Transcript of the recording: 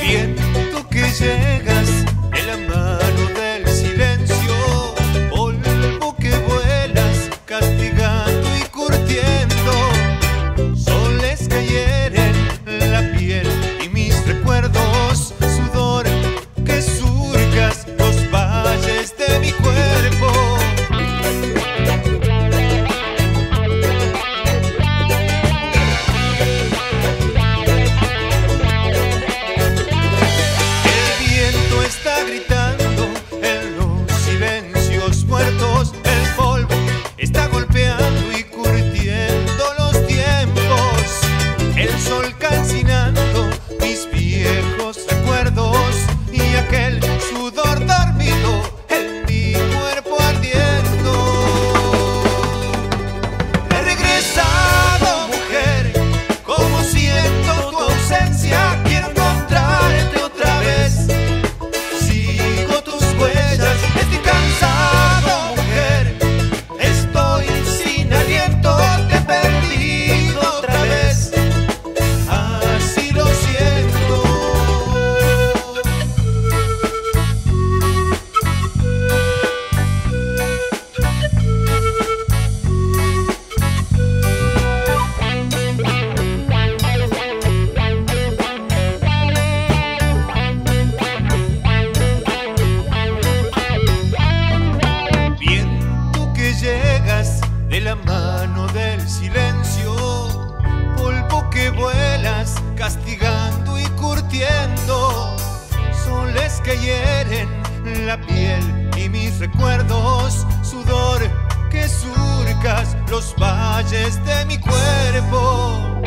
Viento que llega 感情 del silencio, polvo que vuelas castigando y curtiendo, soles que hieren la piel y mis recuerdos, sudor que surcas los valles de mi cuerpo.